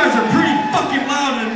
guys are pretty fucking loud